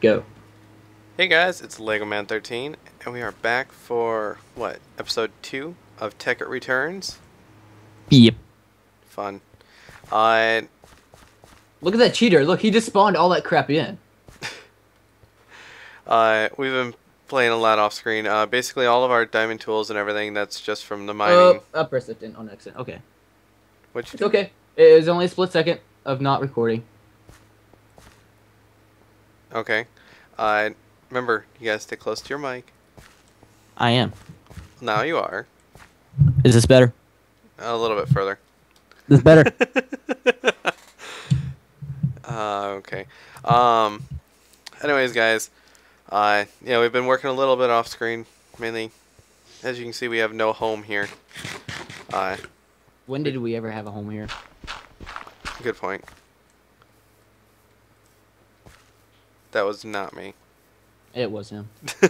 Go. Hey guys, it's Lego Man 13, and we are back for what episode two of Tekkit Returns. Yep. Fun. Uh, Look at that cheater. Look, he just spawned all that crap in. uh, we've been playing a lot off screen. Uh, basically, all of our diamond tools and everything that's just from the mining. Oh, I pressed it in on accident. Okay. which It's okay. It was only a split second of not recording. Okay. Uh, remember, you guys stay close to your mic. I am. Now you are Is this better? a little bit further. This better? Uh, okay. Um. Anyways, guys, uh, yeah, we've been working a little bit off screen, mainly. As you can see, we have no home here. Uh, when did we ever have a home here? good point. That was not me. It was him.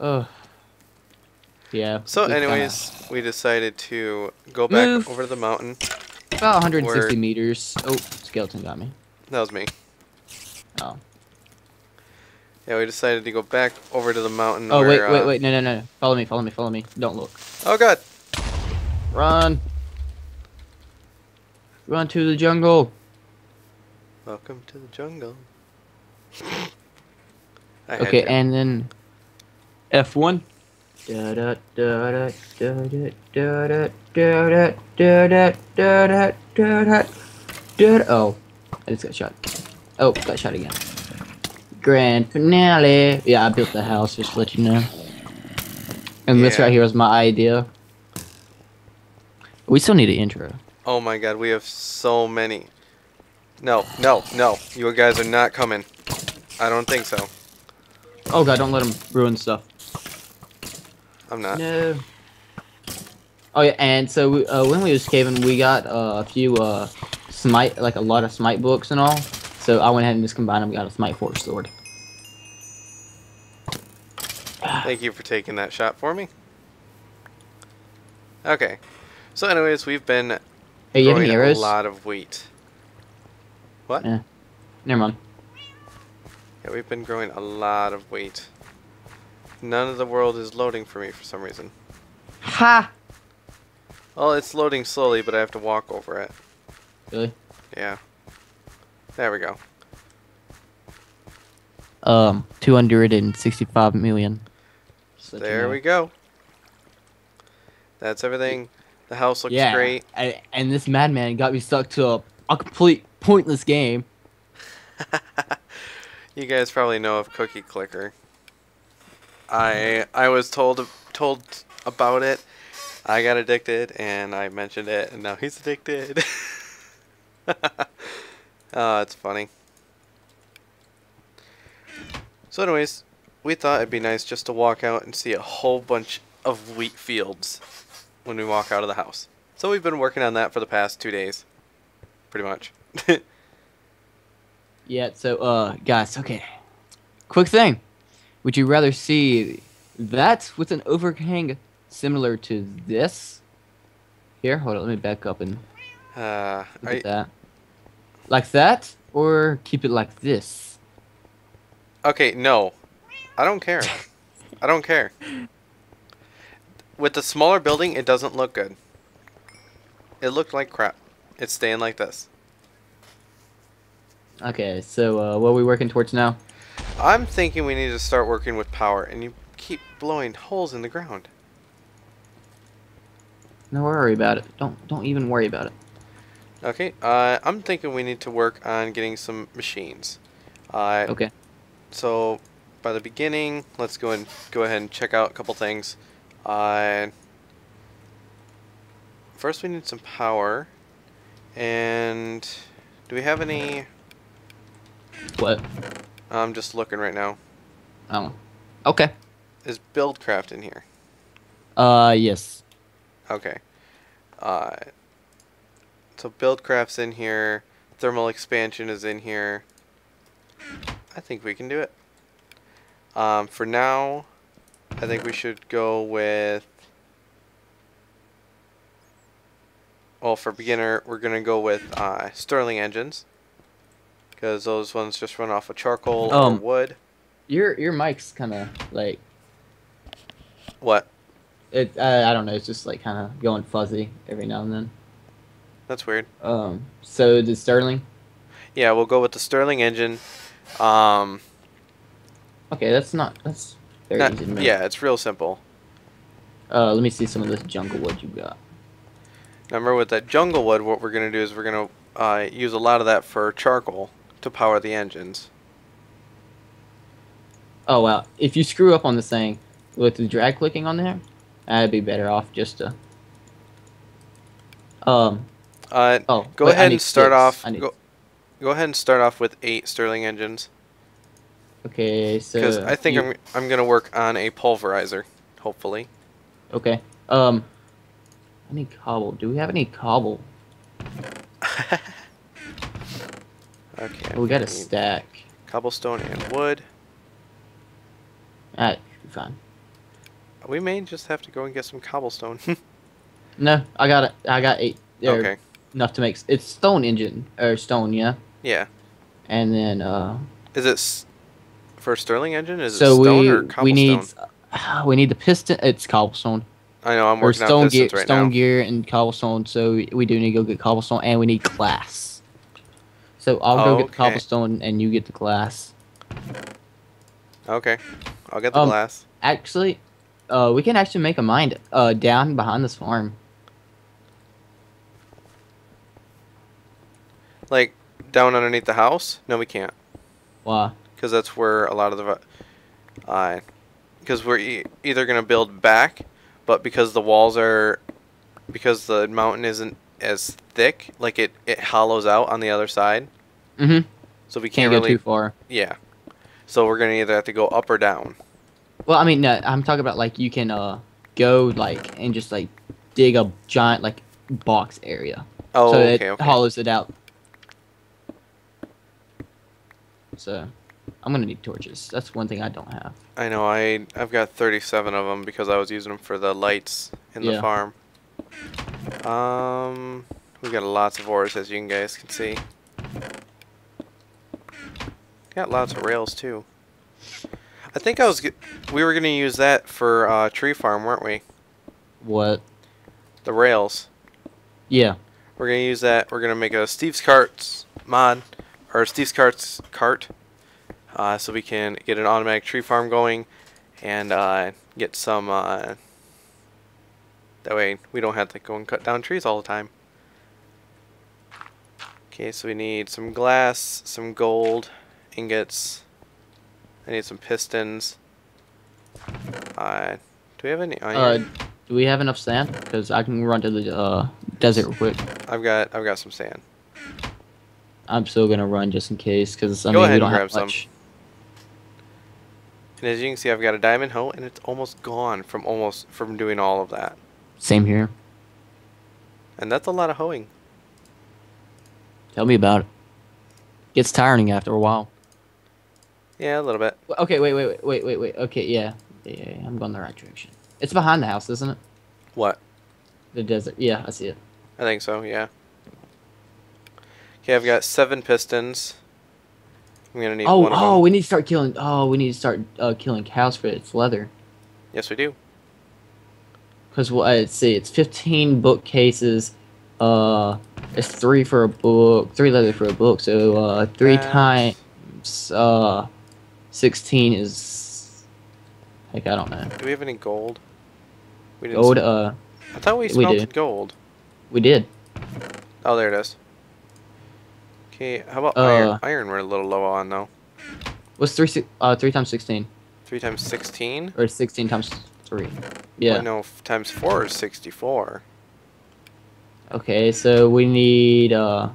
Oh. Yeah. So, we kinda- anyways, we decided to go back Move. over to the mountain. about 160 we're- meters. Oh, skeleton got me. That was me. Oh. Yeah, we decided to go back over to the mountain. Oh wait, where, wait, uh, wait! No, no! no. Follow me! Follow me! Follow me! Don't look. Oh God! Run! Run to the jungle. Welcome to the jungle. Okay, to. and then F1. Da da da da da da da da da da da da da da da da Oh, I just got shot. Oh, got shot again. Grand finale. Yeah, I built the house, just to let you know. And this right here was my idea. We still need an intro. Oh my god, we have so many. No, no, no. You guys are not coming. I don't think so. Oh god, don't let him ruin stuff. I'm not. No. Oh yeah, and so we, uh, when we was caving, we got uh, a few uh, smite, like a lot of smite books and all. So I went ahead and just combined them. We Got a smite forge sword. Thank you for taking that shot for me. Okay. So anyways, we've been Hey, you have growing a lot of wheat. What? Yeah. Never mind. Yeah, we've been growing a lot of wheat. None of the world is loading for me for some reason. Ha! Well, it's loading slowly, but I have to walk over it. Really? Yeah. There we go. Um, two hundred and sixty-five million. Just let you There know. we go. That's everything. The house looks yeah. great. And, and this madman got me stuck to a, a complete pointless game. You guys probably know of Cookie Clicker. I I was told told about it. I got addicted and I mentioned it and now he's addicted. oh, it's funny. So anyways, we thought it'd be nice just to walk out and see a whole bunch of wheat fields when we walk out of the house. So we've been working on that for the past 2 days. Pretty much. Yeah, so, uh, guys, okay. Quick thing. Would you rather see that with an overhang similar to this? Here, hold on, let me back up and uh, look at that. Like that? Or keep it like this? Okay, no. I don't care. I don't care. With the smaller building, it doesn't look good. It looked like crap. It's staying like this. Okay, so, uh, what are we working towards now? I'm thinking we need to start working with power, and you keep blowing holes in the ground. No worry about it. Don't, don't even worry about it. Okay, uh, I'm thinking we need to work on getting some machines. Uh, Okay. So, by the beginning, let's go and go ahead and check out a couple things. Uh, first, we need some power. And do we have any? What? I'm just looking right now. Oh. Okay. Is Buildcraft in here? Uh, yes. Okay. Uh, so Buildcraft's in here. Thermal expansion is in here. I think we can do it. Um, for now, I think we should go with. Well, for beginner, we're gonna go with uh, Stirling engines, Because those ones just run off of charcoal Um, or wood. Your your mic's kind of like What? it. Uh, I don't know. It's just like kind of going fuzzy every now and then. That's weird. Um. So the Stirling. Yeah, we'll go with the Stirling engine. Um, Okay, that's not. That's very not- easy to make. yeah, it's real simple. Uh, let me see some of this jungle wood you got. Remember with that jungle wood, what we're gonna do is we're gonna uh, use a lot of that for charcoal to power the engines. Oh wow! If you screw up on this thing with the drag clicking on there, I'd be better off just to. Um. Uh, Oh. go ahead and start six. off. Go, go ahead and start off with eight Stirling engines Okay, so. because I think you- I'm I'm gonna work on a pulverizer, hopefully. Okay. Um. I need cobble. Do we have any cobble? okay. we got a stack. cobblestone and wood. Alright, fine. We may just have to go and get some cobblestone. No, I got it. I got eight. okay. Enough to make. It's stone engine or stone, yeah. Yeah. And then uh. Is it s- for a Stirling engine? Is so it stone we or cobblestone? we need uh, we need the piston. It's cobblestone. I know I'm or working on stone gear, right stone now. gear, and cobblestone. So we, do need to go get cobblestone, and we need glass. So I'll go get the cobblestone, and you get the glass. Okay. I'll get the Um, glass. Actually, uh, we can actually make a mine uh down behind this farm. Like down underneath the house? No, we can't. Wow. because that's where a lot of the uh because we're e- either going to build back but because the walls are because the mountain isn't as thick like it it hollows out on the other side Mm-hmm. so we Can't can't, go too far. yeah so we're going to either have to go up or down Well, I mean, no, I'm talking about like you can uh go like and just like dig a giant like box area, oh so okay it okay hollows it out. So, I'm gonna need torches. That's one thing I don't have. I know i i've got 37 of them because i was using them for the lights in the Yeah. farm um we got lots of ores as you guys can see got lots of rails too i think i was g- we were gonna use that for uh, tree farm weren't we What? the rails Yeah. we're gonna use that we're gonna make a steve's carts mod or steve's carts cart uh, so we can get an automatic tree farm going and uh, get some uh, that way we don't have to go and cut down trees all the time okay so we need some glass some gold ingots I need some pistons uh, do we have any Uh, iron do we have enough sand? Because I can run to the uh desert real quick. I've got I've got some sand I'm still gonna run just in case, because I Go mean we don't and have grab some. And as you can see, I've got a diamond hoe, and it's almost gone from almost from doing all of that. Same here. And that's a lot of hoeing. Tell me about it. Gets tiring after a while. Yeah, a little bit. Okay, wait, wait, wait, wait, wait, wait. Okay, yeah, yeah, I'm going the right direction. It's behind the house, isn't it? What? The desert. Yeah, I see it. I think so. Yeah. Okay, I've got seven pistons. I'm gonna need Oh, oh, we need to start killing. Oh, we need to start uh, killing cows for its leather. Yes, we do. Because well, let's see, it's 15 bookcases. Uh, it's three for a book, three leather for a book. So uh, three That's- times uh, 16 is. like I don't know. Do we have any gold? We didn't. Gold. Uh, I thought we we smelted did. gold. we did. Oh, there it is. Okay, how about Uh, iron? Iron we're a little low on though. What's three? Uh, three times 16 Three times sixteen. or 16 times three? Yeah. Well, no, times four is sixty-four. Okay, so we need uh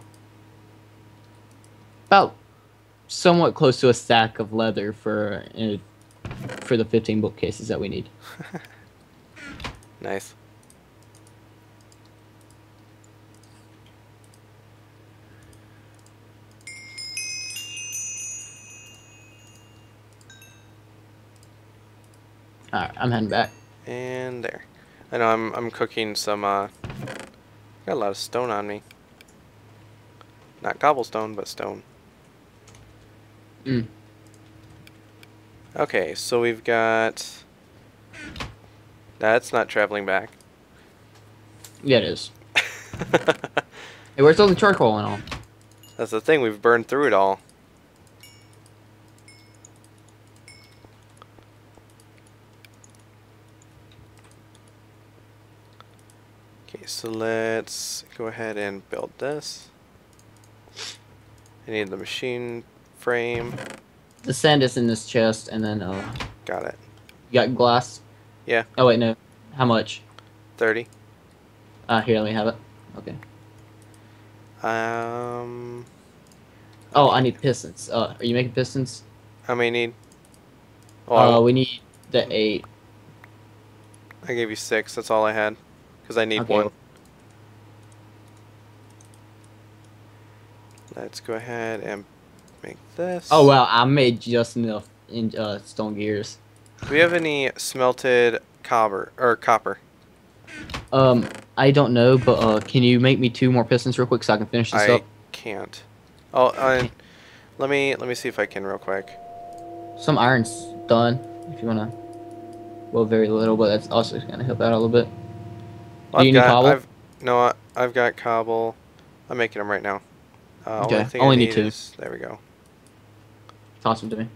about somewhat close to a stack of leather for uh, for the 15 bookcases that we need. Nice. All right, I'm heading back. And there. I know I'm I'm cooking some uh got a lot of stone on me. Not cobblestone, but stone. Mm. Okay, so we've got. That's not traveling back. Yeah, it is. Hey, where's all the charcoal and all? That's the thing, we've burned through it all. Okay, so let's go ahead and build this. I need the machine frame. The sand is in this chest, and then uh, Got it. you got glass. Yeah. Oh wait, no. How much? 30. Uh, here, let me have it. Okay. Um, Oh, I need pistons. Uh, are you making pistons? how many need? uh, we need the eight. I gave you six. That's all I had. Because I need Okay. one. Let's go ahead and make this. Oh wow, I made just enough in uh, stone gears. Do we have any smelted copper or copper? Um, I don't know, but uh, can you make me two more pistons real quick so I can finish this I up? I can't. Oh, uh, let me let me see if I can real quick. Some iron's done. If you wanna, well, very little, but that's also gonna help out a little bit. Need got, cobble? I've, no, I- I've got cobble. I'm making them right now. Uh, Okay, Only, only I need need two. is- there we go. Toss them to me.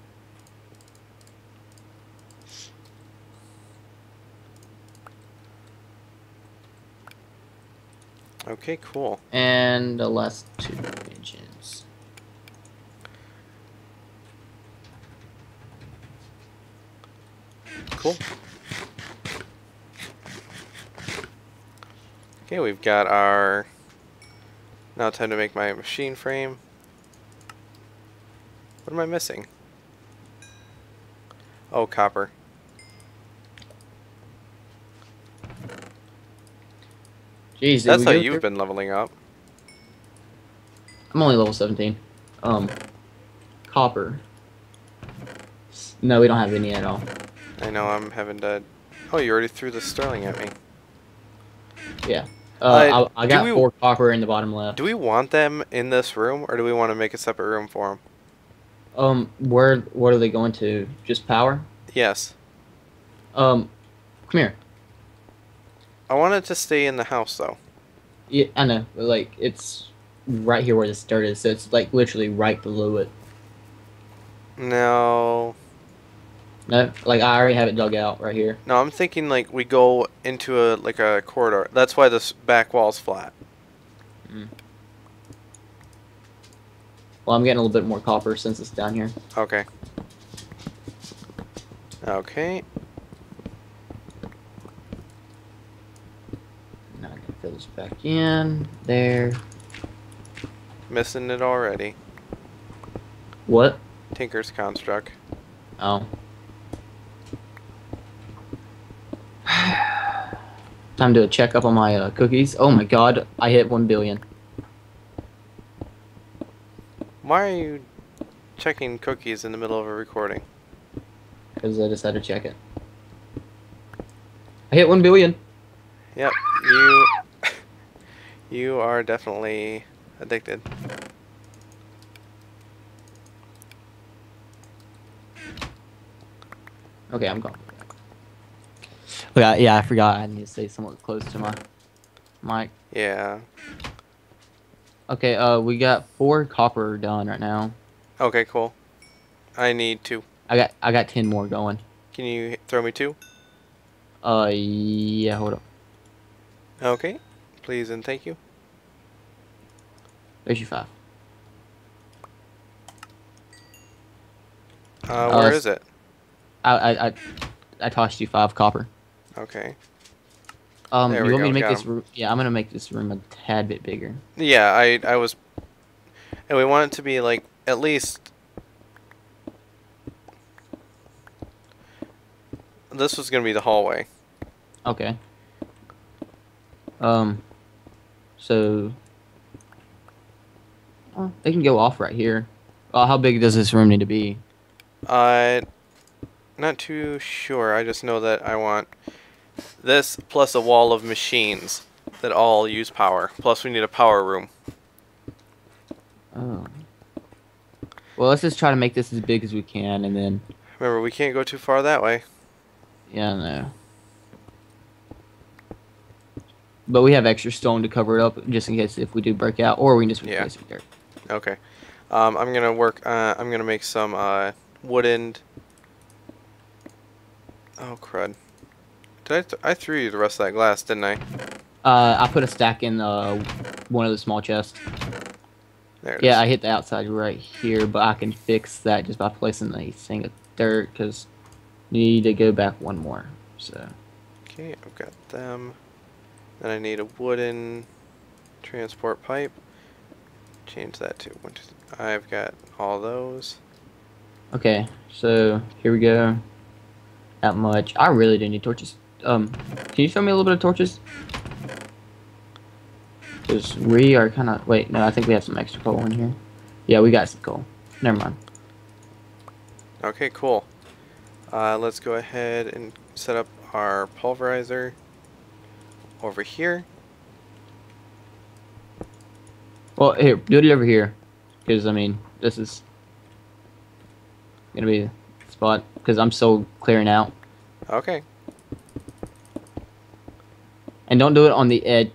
Okay, cool. And the last two engines. Cool. Okay, we've got our. Now time to make my machine frame. What am I missing? Oh, copper. Jeez, That's how you've been leveling up. I'm only level 17. Um, copper. No, we don't have any at all. I know I'm having to. Oh, you already threw the stirling at me. Yeah. Uh, I, I got we- four copper in the bottom left. Do we want them in this room, or do we want to make a separate room for them? Um, where what are they going to? Just power? Yes. Um, come here. I want it to stay in the house, though. Yeah, I know. Like it's right here where the dirt is, so it's like literally right below it. No. No, like I already have it dug out right here. No, I'm thinking like we go into a like a corridor. That's why this back wall's flat. Mm. Well, I'm getting a little bit more copper since it's down here. Okay. Okay. Now I can fill this back in. There. Missing it already. What? Tinker's construct. Oh. Time to check up on my uh, cookies. Oh my god, I hit 1 billion. Why are you checking cookies in the middle of a recording? Because I just had to check it. I hit 1 billion. Yep, you you are definitely addicted. Okay, I'm gone. Yeah, yeah, I forgot. I need to stay somewhat close to my mic. Yeah. Okay, uh, we got four copper done right now. Okay, cool. I need two. I got, I got ten more going. Can you throw me two? Uh, yeah, hold up. Okay. Please and thank you. There's your five. Uh, where Uh, is it? I, I, I, I tossed you five copper. Okay. Um, There you want me to make this? Yeah, I'm gonna make this room a tad bit bigger. Yeah, I I was, and we want it to be like at least. This was gonna be the hallway. Okay. Um, so, they can go off right here. Uh, how big does this room need to be? Uh, not too sure. I just know that I want this plus a wall of machines that all use power. Plus, we need a power room. Oh, Well, let's just try to make this as big as we can, and then Remember, we can't go too far that way. yeah, no. But we have extra stone to cover it up, just in case if we do break out, or we can just Yeah. it dirt. Okay. Um, I'm gonna work. Uh, I'm gonna make some uh, wooden. Oh crud! Did I? Th- I threw you the rest of that glass, didn't I? Uh, I put a stack in uh, one of the small chests. There it Yeah, is. I hit the outside right here, but I can fix that just by placing a thing of dirt, because need to go back one more. So Okay, I've got them. Then I need a wooden transport pipe. Change that to one. I've got all those. okay, so here we go. That much. I really do need torches. Um, can you show me a little bit of torches? Because we are kind of wait. No, I think we have some extra coal in here. Yeah, we got some coal. Never mind. Okay, cool. Uh, let's go ahead and set up our pulverizer over here. Well, here, do it over here, because I mean, this is gonna be the spot. Because I'm still clearing out, Okay. And don't do it on the edge.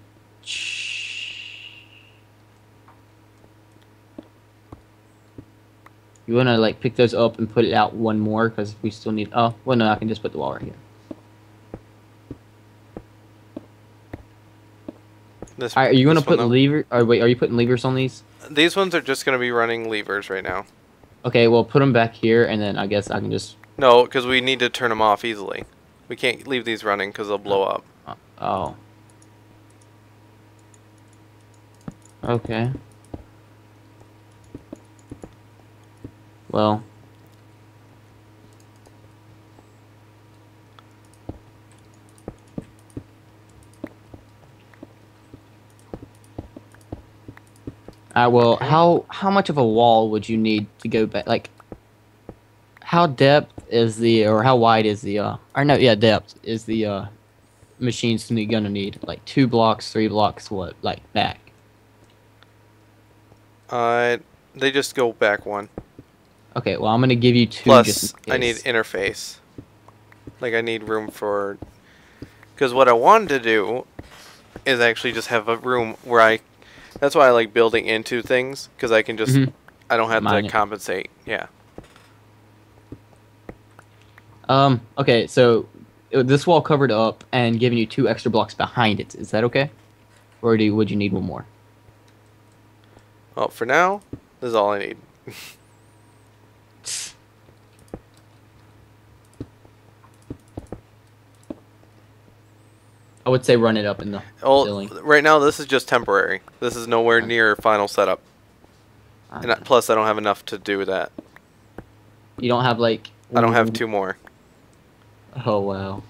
You wanna like pick those up and put it out one more, because we still need. Oh, well, no, I can just put the wall right here. This, right, are you gonna put though. lever? Or wait, are you putting levers on these? These ones are just gonna be running levers right now. Okay, well, put them back here, and then I guess I can just. No, because we need to turn them off easily. We can't leave these running because they'll blow oh. up. Oh. Okay. Well. Uh, well, how how much of a wall would you need to go back? Like, how depth is the, or how wide is the, uh, or no, yeah, depth is the, uh, machines gonna need? Like two blocks, three blocks, what? Like back? Uh, they just go back one. Okay, well, I'm gonna give you two. just Plus, I need interface. Like, I need room for. Because what I wanted to do is actually just have a room where I. That's why I like building into things because I can just. Mhm. I don't have Mine to it. compensate. Yeah. Um. Okay, so uh, this wall covered up and giving you two extra blocks behind it. Is that okay? Or do would you need one more? Well, for now, this is all I need. I would say run it up in the Well, ceiling. right now this is just temporary. This is nowhere Okay. near final setup, ah. and I, plus I don't have enough to do that. You don't have like. I don't have two more. Oh wow.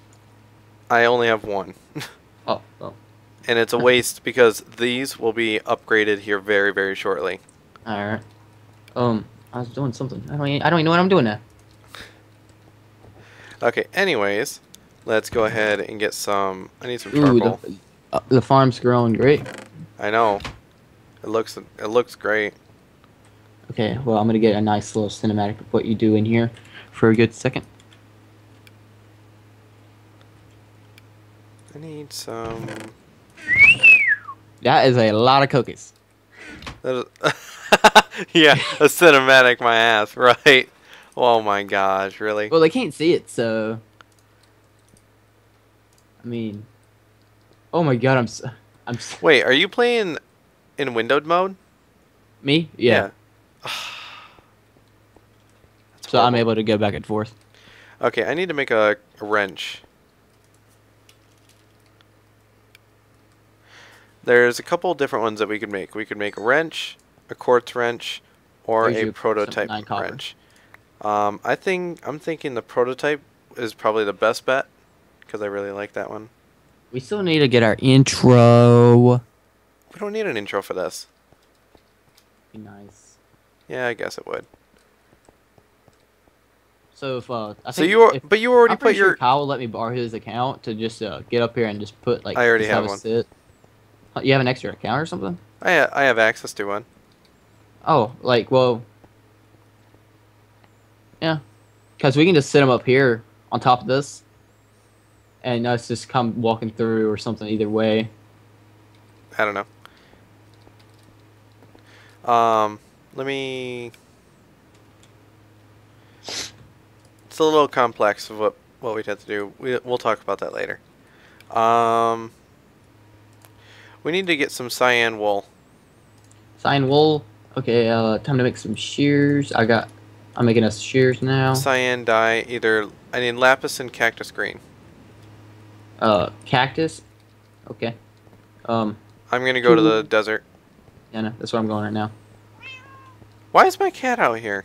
I only have one. And it's a waste because these will be upgraded here very very shortly. All right. Um. I was doing something. I don't. e- I don't even know what I'm doing now. Okay. Anyways, let's go ahead and get some. I need some Ooh, charcoal. the, uh, the farm's growing great. I know. It looks it looks great. Okay, well, I'm gonna get a nice little cinematic of what you do in here for a good second. I need some. That is a lot of cookies. yeah, a cinematic, my ass, right? Oh my gosh, really? Well, they can't see it, so. I mean. Oh my god, I'm. I'm. s Wait, are you playing in windowed mode? me? Yeah. That's So I'm able to go back and forth. Okay, I need to make a, a wrench. There's a couple different ones that we could make. We could make a wrench, a quartz wrench, or There's a prototype wrench. Um, I think I'm thinking the prototype is probably the best bet because I really like that one. We still need to get our intro. We don't need an intro for this. Be nice. Yeah, I guess it would. So if uh, I So you are, if, but you already I'm put pretty your. Kyle will let me borrow his account to just uh, get up here and just put like. I already have a one. Sit. Huh, You have an extra account or something? I ha- I have access to one. Oh, like well. Yeah, because we can just sit them up here on top of this, and us just come walking through or something. Either way. I don't know. Um, let me. It's a little complex of what what we'd have to do. We we'll talk about that later. Um, we need to get some cyan wool. Cyan wool. Okay, uh, time to make some shears. I got. I'm making us shears now. Cyan dye, either I need lapis and cactus green. Uh, cactus. Okay. Um, I'm gonna go to the desert. yeah, no, that's where I'm going right now. Why is my cat out here?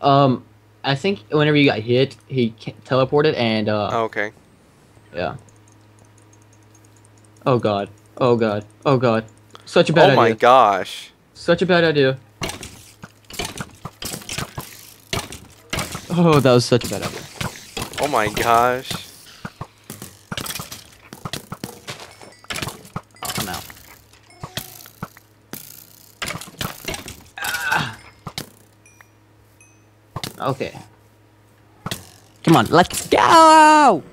Um, I think whenever you got hit, he teleported and uh, Oh, okay. yeah. Oh god. Oh god. Oh god. Such a bad idea. oh idea. my gosh. Such a bad idea. Oh, that was such a bad idea. Oh my gosh. I'm out. Ah. Okay. Come on, let's go!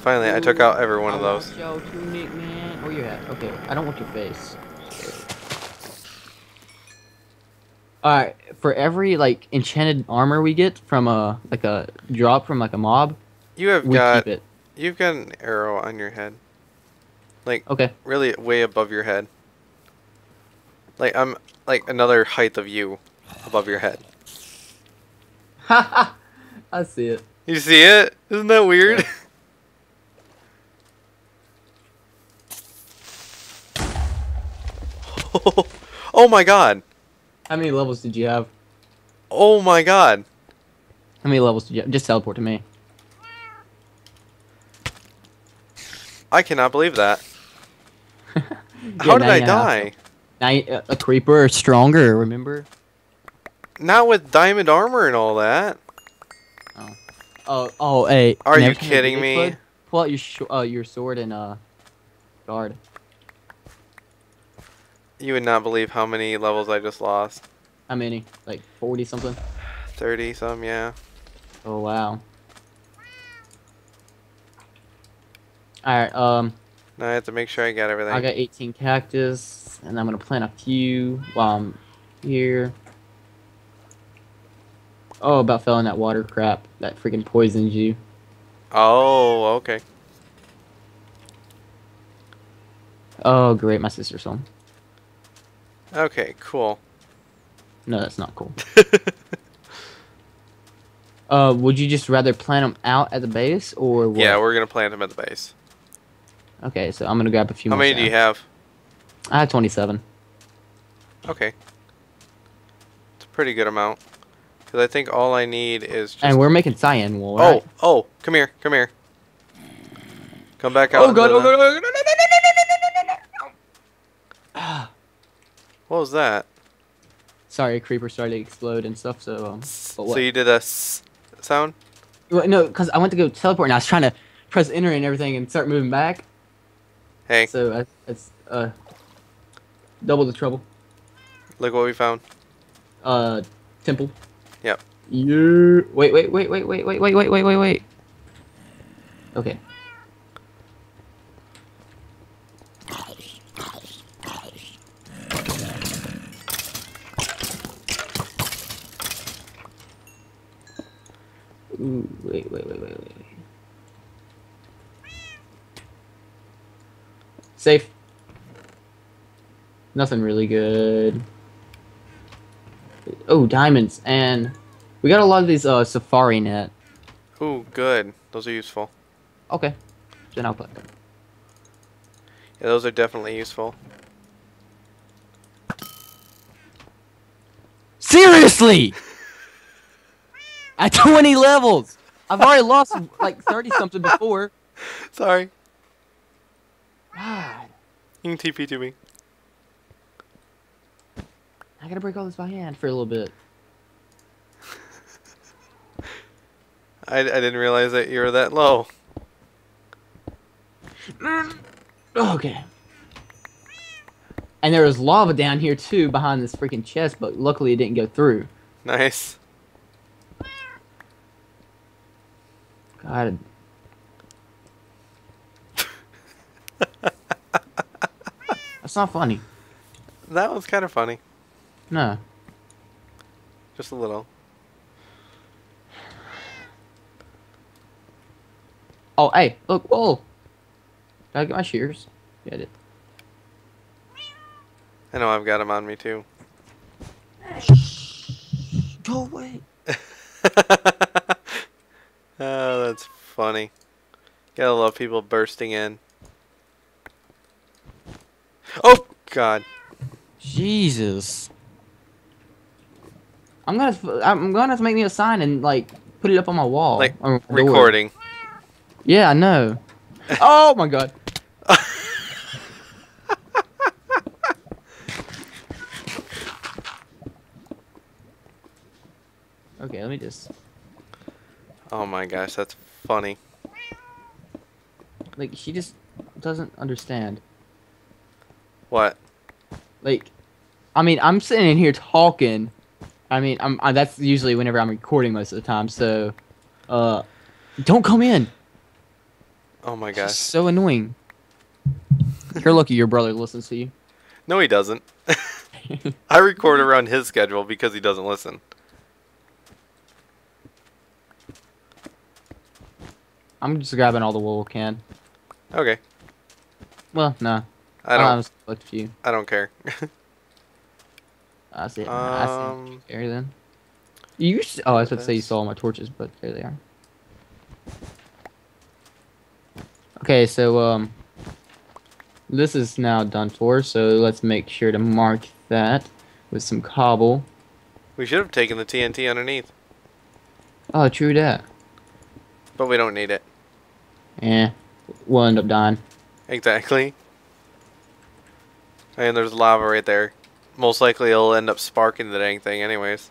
Finally, I took out every one of those. Tunic, man. Where you at? Okay, I don't want your face. Alright, for every like enchanted armor we get from a like a drop from like a mob, You have we got keep it. you've got an arrow on your head. Like Okay. really way above your head. Like I'm like another height of you above your head. Ha ha I see it. You see it? Isn't that weird? oh my god. How many levels did you have? Oh my god. How many levels did you have? Just teleport to me. I cannot believe that. Yeah, How did I die? Now you- a creeper stronger, remember? Not with diamond armor and all that. Oh, oh, oh hey. Are you kidding me? Pull out your sh- uh, your sword and uh, guard. You would not believe how many levels I just lost. How many? Like forty something. 30 some, yeah. Oh wow. Alright, um, Now I have to make sure I got everything. I got 18 cactus, and I'm gonna plant a few while I'm here. Oh, about fell in that water crap that freaking poisons you. Oh, okay. Oh, great, my sister's home. Okay, cool. No, that's not cool. Uh, would you just rather plant them out at the base, or what? yeah, we're gonna plant them at the base. Okay, so I'm gonna grab a few How more. many do you have? I have 27. Okay. It's a pretty good amount. Because I think all I need is just... And we're making cyan wool, oh, right? oh, come here, come here. Come back out. Oh god, oh god, oh god, What was that? Sorry, a creeper started to explode and stuff, so, um, So you did a s sound? Well, no, because I went to go teleport and I was trying to press enter and everything and start moving back, Hey, so it's, uh, double the trouble. look what we found. Uh, temple. Yep. Yeah. Wait, wait, wait, wait, wait, wait, wait, wait, wait, wait, wait. Okay. Ooh, wait, wait, wait, wait, wait, wait. Safe. Nothing really good. Oh, diamonds, and we got a lot of these uh safari net. Ooh, good. Those are useful. Okay, then I'll put them. Yeah, those are definitely useful. Seriously! At 20 levels! I've already lost like 30 something before. Sorry. God, You can TP to me. I gotta break all this by hand for a little bit. I, I didn't realize that you were that low. Mm. Oh, okay. And there was lava down here too behind this freaking chest, but luckily it didn't go through. Nice. God. That's not funny. That was kind of funny. No. Just a little. Oh, hey, look, whoa. Did I get my shears? Yeah, I did. I know I've got them on me too. Go away. oh, that's funny. Gotta love people bursting in. Oh, God. Jesus. I'm gonna, I'm gonna have to make me a sign and like put it up on my wall. Like, or door. Recording. Yeah, I know. oh my god. okay, let me just Oh my gosh, that's funny. Like she just doesn't understand. What? Like, I mean, I'm sitting in here talking. I mean, I'm I, that's usually whenever I'm recording most of the time. So, uh, don't come in. Oh my gosh. so annoying. You're lucky your brother listens to you. No, he doesn't. I record around his schedule because he doesn't listen. I'm just grabbing all the wool can. Okay. Well, no. I don't. I'll look at you. I don't care. I see it. I see Um, it. Then. You. Oh, I was about to say you saw all my torches, but there they are. Okay, so um, this is now done for. So let's make sure to mark that with some cobble. we should have taken the TNT underneath, Oh, true that. but we don't need it. Eh, we'll end up dying. Exactly. And there's lava right there. Most likely it'll end up sparking the dang thing anyways.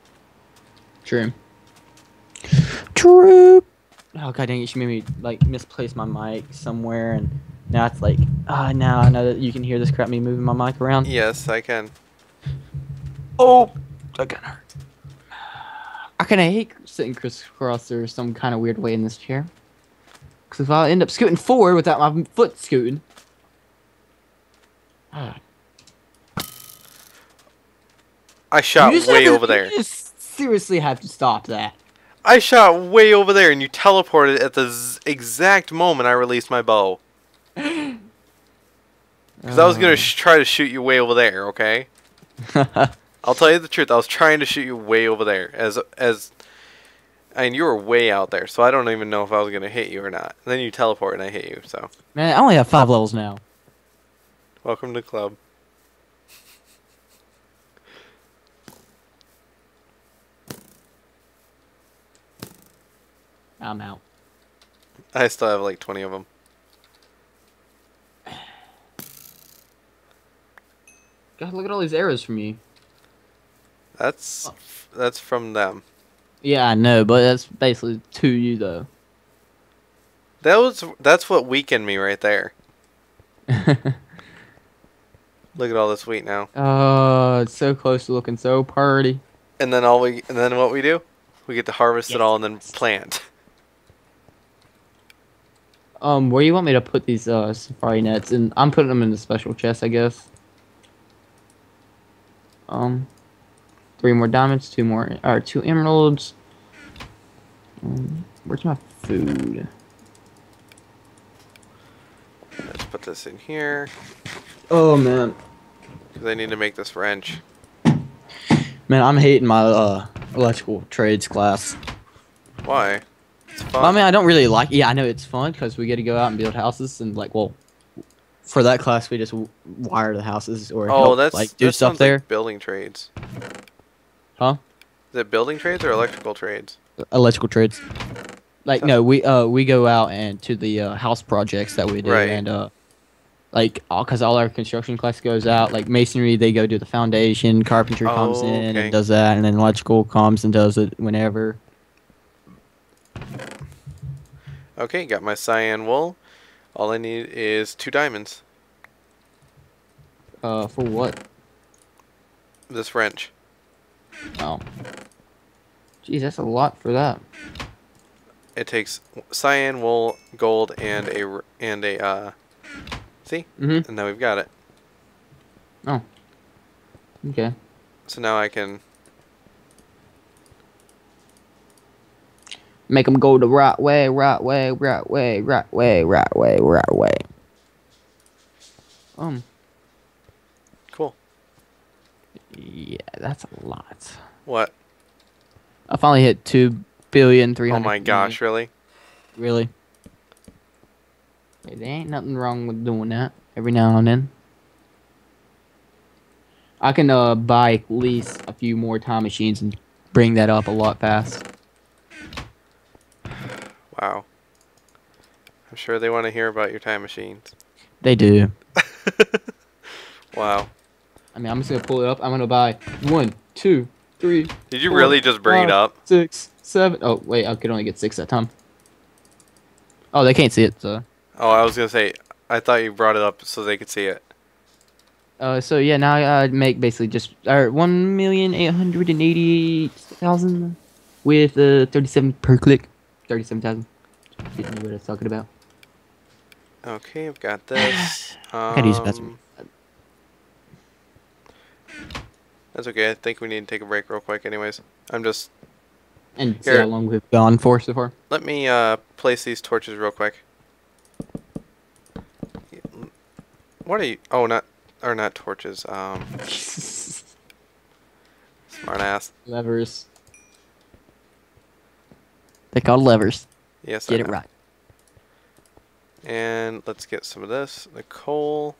True. True. Oh god dang it! She made me like misplace my mic somewhere, and now it's like ah now I know that you can hear this crap me moving my mic around. Yes, I can. Oh, that got hurt. I kind of hate sitting crisscross or some kind of weird way in this chair. Because if I end up scooting forward without my foot scooting. Ah. I shot way to- over there. You just seriously have to stop that. I shot way over there and you teleported at the z- exact moment I released my bow. Because I was Uh. going to try to shoot you way over there, okay? I'll tell you the truth. I was trying to shoot you way over there. As, as, I mean, you were way out there, so I don't even know if I was going to hit you or not. And then you teleport and I hit you, so. Man, I only have five levels now. Welcome to club. I'm out. I still have like 20 of them. God, look at all these arrows from you. That's oh. that's from them. Yeah, I know, but that's basically to you though. That was that's what weakened me right there. Look at all this wheat now. oh, it's so close to looking so pretty. And then all we and then what we do? We get to harvest it all and then plant. Um, where you want me to put these uh safari nets? And I'm putting them in the special chest, I guess. Um, three more diamonds, two more, or two emeralds. Um, where's my food? Let's put this in here Oh man, because I need to make this wrench. man, I'm hating my uh electrical trades class. Why? It's fun. Well, I mean, I don't really like. Yeah, I know it's fun because we get to go out and build houses and like, well, for that class we just wire the houses or oh, help, that's like do that stuff sounds like there, building trades. Huh? Is it building trades or electrical trades? Electrical trades. Like no, we uh we go out and to the uh, house projects that we do Right. and uh like all because all our construction class goes out like masonry they go do the foundation carpentry comes Oh, in okay. and does that and then electrical comes and does it whenever Okay, got my cyan wool. All I need is two diamonds. uh for what This wrench. Oh Jeez, that's a lot for that it takes cyan, wool, gold, and a and a uh, see, Mhm. and now we've got it. Oh. Okay. So now I can Make them go the right way, right way, right way, right way, right way, right way. Um. cool. Yeah, that's a lot. What? I finally hit two billion three Oh hundred. my gosh, really? Really? There ain't nothing wrong with doing that every now and then. I can uh buy at least a few more time machines and bring that up a lot fast. Wow. I'm sure they want to hear about your time machines. They do. Wow. I mean, I'm just gonna pull it up. I'm gonna buy one, two, three, Did you Four, really just bring it up? six, seven. Oh wait, I could only get six at a time. Oh, they can't see it. So, Oh, I was gonna say. I thought you brought it up so they could see it. uh, so yeah, now I uh, make basically just or one million eight hundred and eighty thousand with uh thirty-seven per click, thirty-seven thousand. Didn't know what I was talking about. Okay, I've got this. Um, gotta use bathroom. That's okay. I think we need to take a break real quick. Anyways, I'm just. And see Here. how long we've gone for so far. Let me uh, place these torches real quick. What are you? Oh, not or not torches. Um, smart ass. levers. They called levers. Yes, Get it right. And let's get some of this. The coal.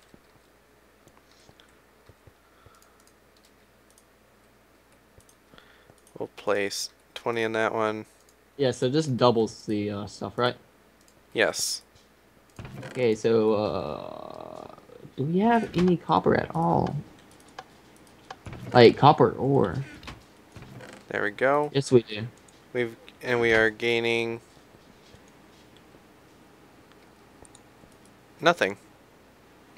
We'll place 20 in that one. Yeah, so this doubles the uh, stuff, right? Yes. Okay, so uh, do we have any copper at all? Like copper ore? There we go. Yes, we do. We've and we are gaining nothing.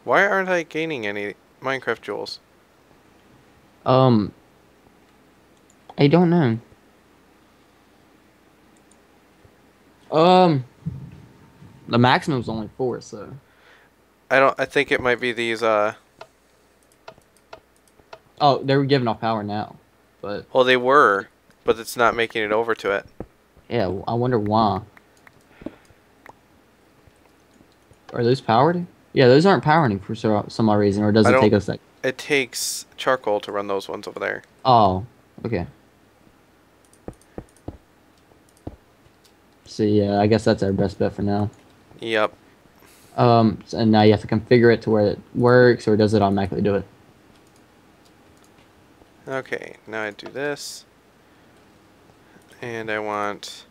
Why aren't I gaining any Minecraft joules? Um, I don't know. Um, the maximum's only four, so I don't. I think it might be these. Uh, oh, they were giving off power now, but well, they were, but it's not making it over to it. yeah, I wonder why. Are those powered? Yeah, those aren't powering for so- some odd reason, or does it take us like? It takes charcoal to run those ones over there. Oh, okay. So yeah, I guess that's our best bet for now. Yep. Um, and now you have to configure it to where it works, or does it automatically do it? Okay, now I do this. And I want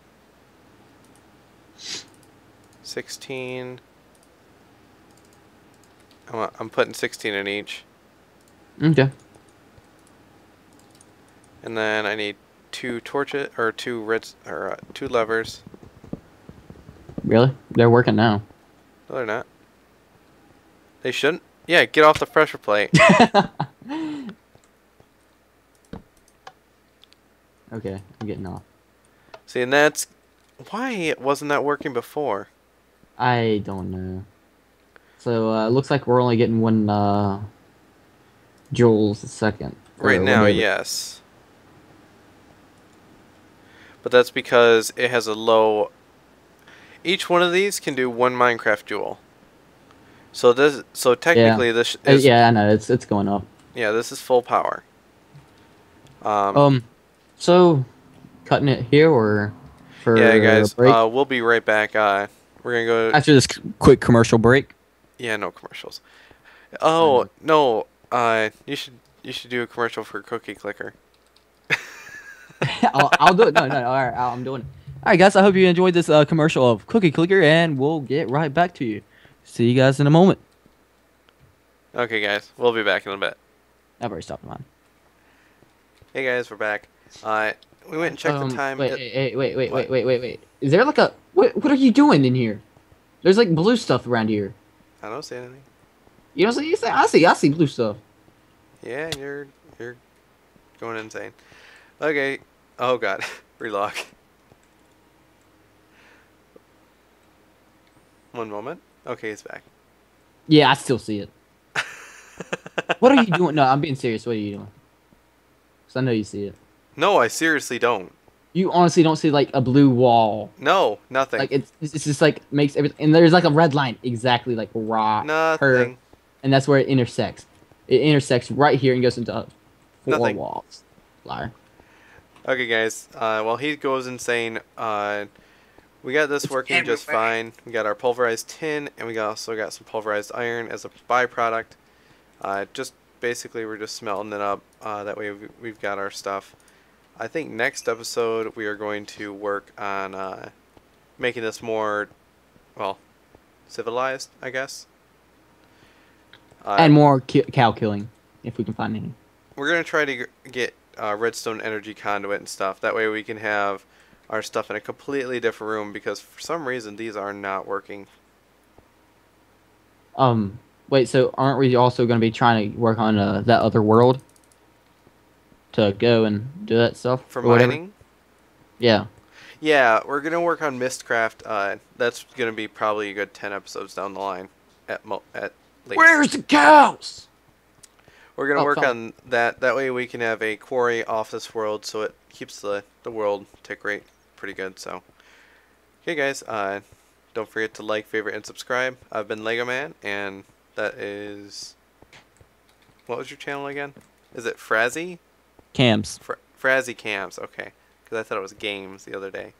16. I want, I'm putting 16 in each. Okay. And then I need two torches or two reds or uh, two levers. Really? They're working now. No, they're not. They shouldn't. Yeah, get off the pressure plate. okay, I'm getting off. See, and that's why it wasn't that working before? I don't know. So uh, it looks like we're only getting one uh, joules a second. Right now, yes. But that's because it has a low. Each one of these can do one Minecraft joule. So this, so technically this Uh, is yeah. yeah, I know it's it's going up. Yeah, this is full power. Um, Um, so cutting it here or for yeah, guys, uh, we'll be right back. Uh, we're gonna go. after this quick commercial break. Yeah, no commercials. Oh no, uh, you should you should do a commercial for Cookie Clicker. I'll, I'll do it. No, no, all right, I'm doing it. All right, guys. I hope you enjoyed this uh, commercial of Cookie Clicker, and we'll get right back to you. See you guys in a moment. Okay, guys, we'll be back in a bit. I've already stopped mine. Hey guys, we're back. Uh, we went and checked Um, the time. Wait, It- wait, wait, wait, wait, wait, wait, wait. Is there like a what? What are you doing in here? There's like blue stuff around here. I don't see anything. You know what I'm saying? I see, I see blue stuff. Yeah, you're you're going insane. Okay. Oh god, relock. One moment. Okay, he's back. Yeah, I still see it. What are you doing? No, I'm being serious. What are you doing? Cause I know you see it. No, I seriously don't. You honestly don't see like a blue wall. No, nothing. Like it's it's just like makes everything. And there's like a red line exactly like raw. nothing. and that's where it intersects. It intersects right here and goes into four Nothing. walls. Liar. Okay, guys. Uh, while he goes insane, uh, we got this It's working just fine. We got our pulverized tin, and we also got some pulverized iron as a byproduct. Uh, just basically, we're just smelting it up. Uh, that way, we- we've got our stuff. I think next episode we are going to work on uh, making this more, well, civilized, I guess. Uh, and more ki- cow killing if we can find any. we're gonna try to g- get uh, redstone energy conduit and stuff. That way we can have our stuff in a completely different room because for some reason these are not working. Um, wait. So aren't we also going to be trying to work on uh, that other world to go and do that stuff For or whatever? mining, Yeah. yeah, we're gonna work on Mystcraft. Uh, that's gonna be probably a good ten episodes down the line, at mo- at least. Where's the cows? We're gonna Oh, work on that. That way we can have a quarry off this world, so it keeps the the world tick rate pretty good. So, okay, guys. Uh, don't forget to like, favorite, and subscribe. I've been Lego Man, and that is. What was your channel again? Is it Frazzy? Cams. Fra- Frazzy Cams. Okay, because I thought it was games the other day.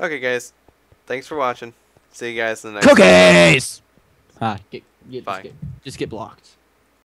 Okay, guys. Thanks for watching. See you guys in the next. Cookies. Ah, get, get, Bye. just get just get blocked.